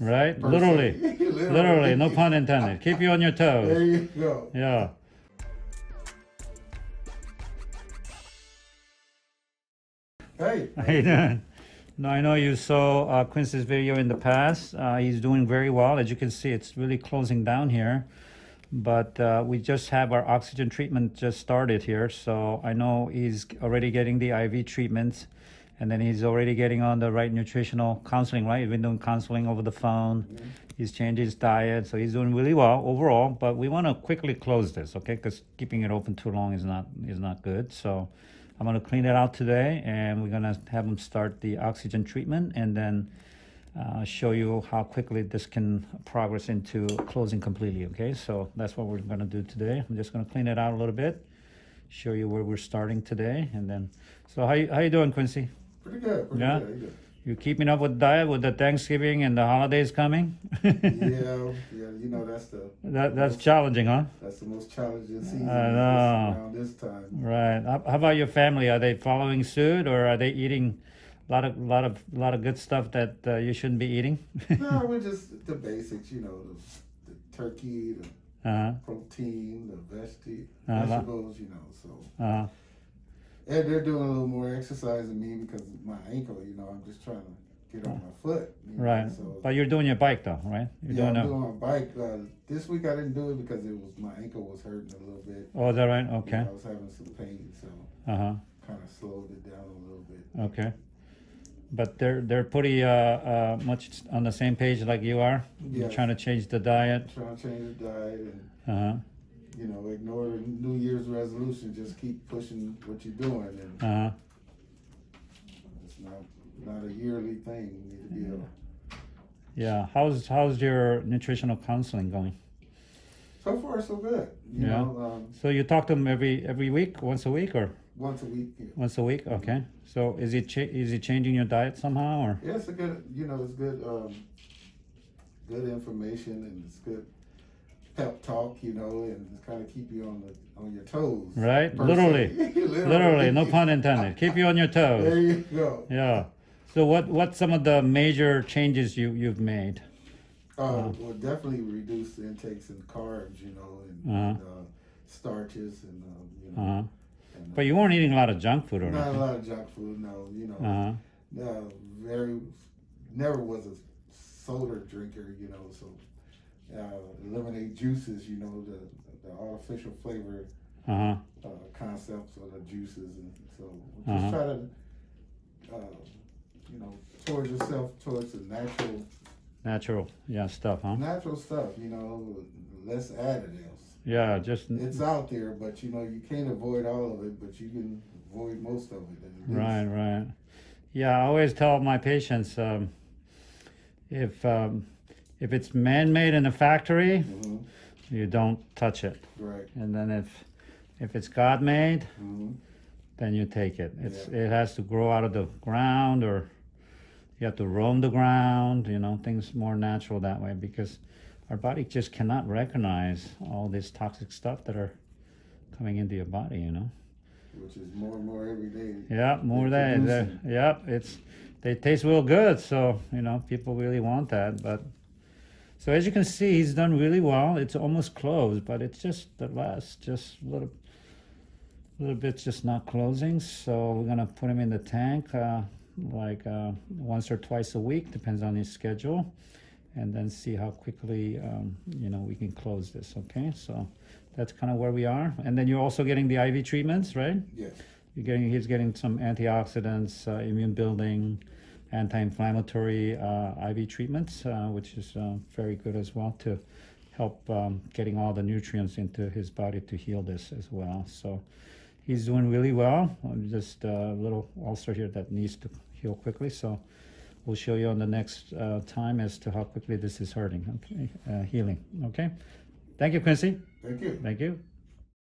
right? Literally. Literally. Literally, no pun intended. Keep you on your toes. There you go. Yeah. Hey. How you doing? No, I know you saw uh, Quincy's video in the past. Uh, he's doing very well. As you can see, it's really closing down here. But uh, we just have our oxygen treatment just started here. So I know he's already getting the IV treatments. And then he's already getting on the right nutritional counseling, right? He's been doing counseling over the phone. He's changed his diet. So he's doing really well overall. But we want to quickly close this, okay? Because keeping it open too long is not is not good. So I'm gonna clean it out today, and we're gonna have him start the oxygen treatment, and then uh, show you how quickly this can progress into closing completely. Okay, so that's what we're gonna do today. I'm just gonna clean it out a little bit, show you where we're starting today, and then. So how you, how you doing, Quincy? Pretty good. Pretty Yeah? good. You keeping up with diet with the Thanksgiving and the holidays coming? Yeah. yeah. You know that's the that that's challenging, huh? that's the most challenging season. I know. Around this time. Right. How, how about your family? Are they following suit, or are they eating a lot of lot of lot of good stuff that uh, you shouldn't be eating? no, we're just the basics. You know, the, the turkey, the uh-huh. protein, the veggie, Uh-huh. vegetables. You know, so Uh-huh. And they're doing a little more exercise than me because my ankle. You know, I'm just trying to get on my foot. You know, Right. So But you're doing your bike though, right? You're yeah, I'm doing a, doing my bike. Uh, this week I didn't do it because it was my ankle was hurting a little bit. Oh, is that right? You know, Okay. I was having some pain, so Uh-huh. kind of slowed it down a little bit. Okay. But they're they're pretty uh, uh much on the same page like you are. You're trying to change the diet. trying to change the diet and Uh-huh. You know ignore the New Year's resolution. Just keep pushing what you're doing, and Uh-huh. it's not not a yearly thing. You need to be able. Yeah. How's how's your nutritional counseling going? So far, so good. You Yeah. know, um, So you talk to them every every week, once a week, or once a week. Yeah. once a week? Okay. So is he cha- is he changing your diet somehow, or? Yeah, it's a good. You know, it's good. Um, good information and it's good pep talk. You know, and it's kind of keep you on the on your toes. Right? per Literally. Literally, no pun intended. Keep you on your toes. There you go. Yeah. So what what some of the major changes you you've made? Uh, well, definitely reduce the intakes in carbs, you know, and, Uh-huh. and uh, starches, and um, you know, Uh-huh. and, uh, But you weren't eating a lot of junk food or not a lot of junk food. No, you know, Uh-huh. no, very, never was a soda drinker, you know. So uh, eliminate juices, you know, the the artificial flavor Uh-huh. uh, concepts of the juices, and so just Uh-huh. try to, uh, you know, towards yourself towards the natural Natural, yeah, stuff, huh? natural stuff, you know, less additives. Yeah, just It's out there, but you know, you can't avoid all of it, but you can avoid most of it. right, right. Yeah, I always tell my patients um, if um, if it's man-made in a factory, Mhm. you don't touch it, Right. and then if if it's God-made, hmm then you take it. It's Yeah. it has to grow out of the ground or you have to roam the ground, you know, things more natural that way because our body just cannot recognize all this toxic stuff that are coming into your body, you know. Which is more and more every day. Yeah, more that- Yep, it's they taste real good, so you know people really want that. But so as you can see, he's done really well. It's almost closed, but it's just the last just little little bit just not closing. So we're gonna put him in the tank uh, like uh, once or twice a week, depends on his schedule, and then see how quickly um, you know we can close this. Okay, so that's kind of where we are. And then you're also getting the IV treatments, right? Yes. You're getting, he's getting some antioxidants, uh, immune building, anti-inflammatory uh, IV treatments, uh, which is uh, very good as well to help um, getting all the nutrients into his body to heal this as well. So he's doing really well. Just a little ulcer here that needs to heal quickly. So we'll show you on the next uh, time as to how quickly this is hurting, okay, uh, healing. Okay. Thank you, Quincy. Thank you. Thank you.